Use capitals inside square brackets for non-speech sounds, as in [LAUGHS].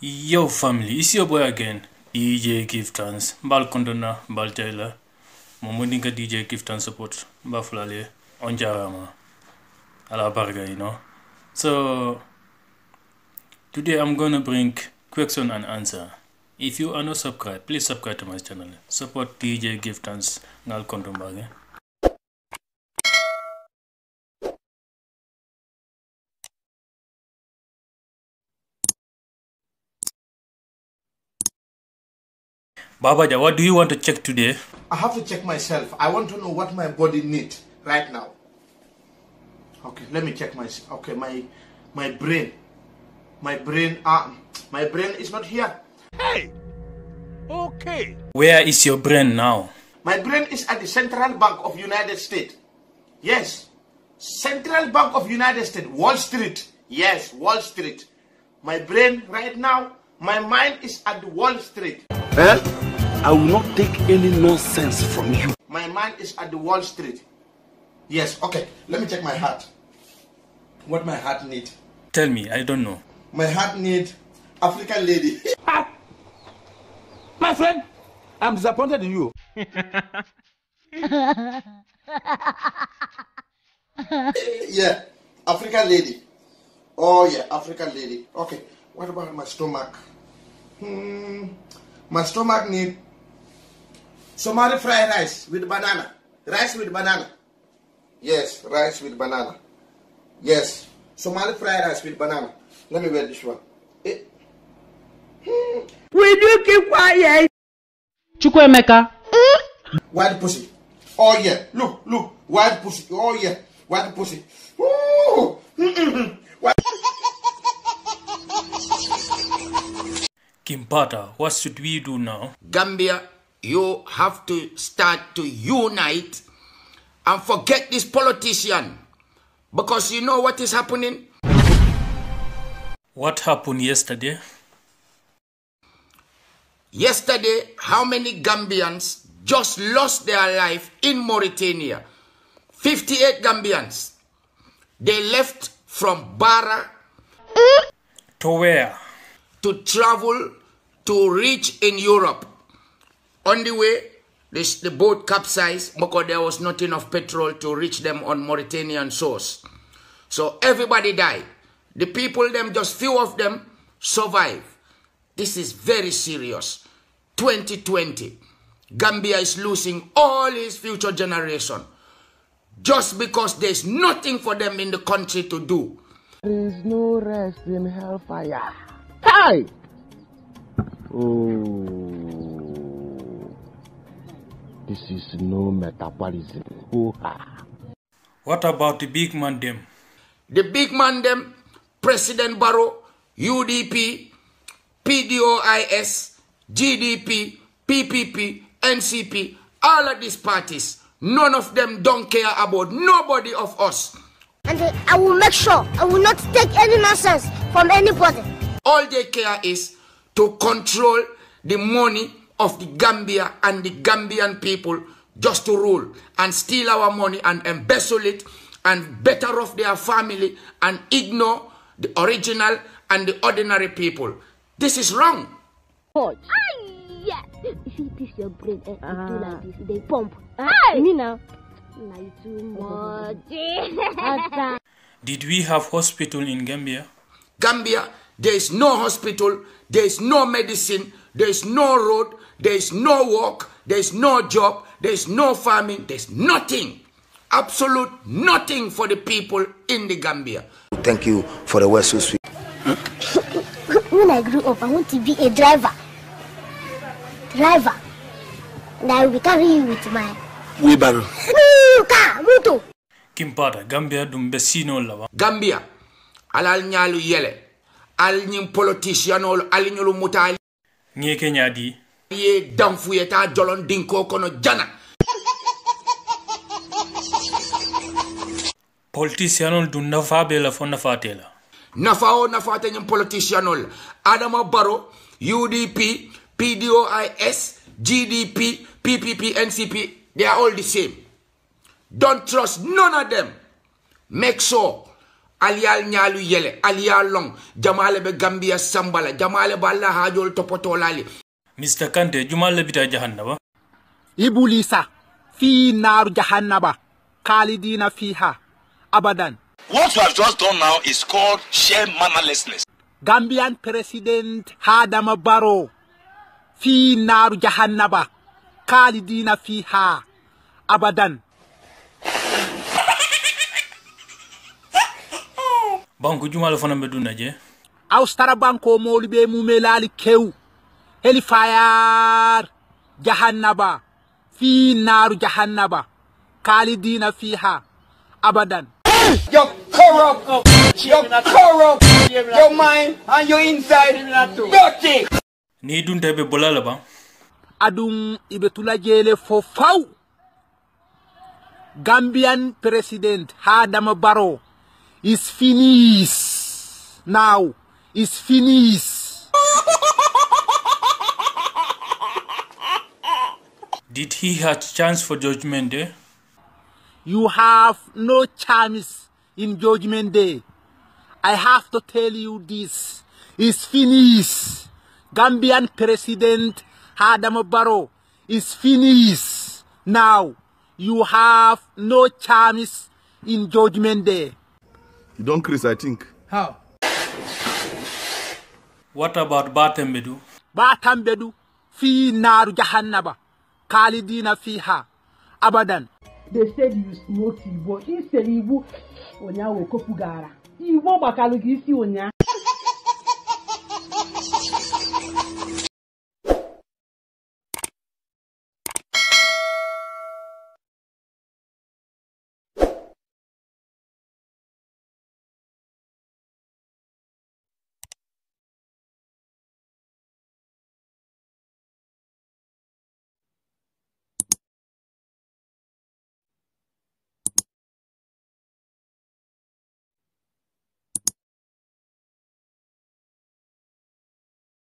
Yo family, it's your boy again, DJ GiveThanks. Mbal kondona, mbal taylor. Momodinka DJ Giftan support. Bafulale, onjarama. Ala barga, you know. So, today I'm gonna bring question and answer. If you are not subscribed, please subscribe to my channel. Support DJ GiveThanks ngal kondombage. Babaja, what do you want to check today? I have to check myself. I want to know what my body needs right now. Okay, let me check my okay my my brain. My brain uh, my brain is not here. Hey! Okay. Where is your brain now? My brain is at the Central Bank of United States. Yes. Central Bank of United States, Wall Street. Yes, Wall Street. My brain right now, my mind is at the Wall Street. Eh? I will not take any nonsense from you. My mind is at the Wall Street. Yes, okay. Let me check my heart. What my heart need? Tell me, I don't know. My heart need African lady. [LAUGHS] ah! My friend, I'm disappointed in you. [LAUGHS] yeah, African lady. Oh yeah, African lady. Okay. What about my stomach? Hmm. My stomach need Somali fried rice with banana. Rice with banana. Yes, rice with banana. Yes, Somali fried rice with banana. Let me wear this one. Eh. Will you keep quiet? Chukwemeka, White pussy. Oh yeah. Look, look. White pussy. Oh yeah. White pussy. Ooh. White [LAUGHS] King Pata, what should we do now? Gambia, you have to start to unite and forget this politician. Because you know what is happening? What happened yesterday? Yesterday, how many Gambians just lost their life in Mauritania? 58 Gambians. They left from Bara To where? to travel to reach in Europe. On the way, this, the boat capsized because there was not enough petrol to reach them on Mauritanian shores. So everybody died. The people, them just few of them survived. This is very serious. 2020, Gambia is losing all its future generation just because there's nothing for them in the country to do. There is no rest in hellfire. Hi! Oh. This is no metabolism. Hoo-ha. What about the big man them? The big man them, President Barrow, UDP, PDOIS, GDP, PPP, NCP, all of these parties, none of them don't care about nobody of us. and I will make sure I will not take any nonsense from anybody. All they care is to control the money of the Gambia and the Gambian people just to rule and steal our money and embezzle it and better off their family and ignore the original and the ordinary people. This is wrong. Yes. If you piece your brain and Ah. do like this, they pump. hey! me now. Now too much. [LAUGHS] Did we have hospital in Gambia? Gambia, there is no hospital, there is no medicine, there is no road, there is no work, there is no job, there is no farming, there's nothing. Absolute nothing for the people in the Gambia. Thank you for the word so sweet. when I grew up, I want to be a driver. Driver. And I will carry you with my Wheelbarrow. Ooh, car, motor. King Pata, Gambia dum be sino lawa. Gambia, alal nyalu yele, al ñim politician ol al ñulu mutali ngi kenya di. Ye danfuyeta jolon dinko kono jana. Politicianol du nafa be la fo nafa tela. nafa o nafate ñin politician ol. Adama baro udp pdois gdp ppp ncp they are all the same. Don't trust none of them. Make sure aliyal ñaalu yele aliyal long jamale be gambia sambala jamale be allah hajol topotolali mr kante jumal le bita jahannaba. Ibulisa fi naru jahannaba. Khalidina fiha abadan. What you have just done now is called sheer mannerlessness. gambian president hadama baro fi naru jahannaba. Khalidina fiha abadan banku jumalo fana be dunna je awstara banko molu be mume laali kew heli fayar jahannaba fi naru jahannaba kalidina fiha abadan Your corrupt, your corrupt, your mind and your inside, dirty. Ni dun tabe bolala ba. Adun ibe tula jele fo faw. Gambian president Hadama baro is finished now is finished did he had chance for judgment day you have no chance in judgment day. I have to tell you this. Is finished gambian president hadama Barrow is finished now you have no chance in judgment day You don't Chris, I think. How? what about batembedu? Batambedu fi naru jahannaba khalidina fiha abadan. They said you smoked igbo. Ise igbo ụnyaahụ ekopụ gara. Igbo gbakalụ gị isi ụnyaahụ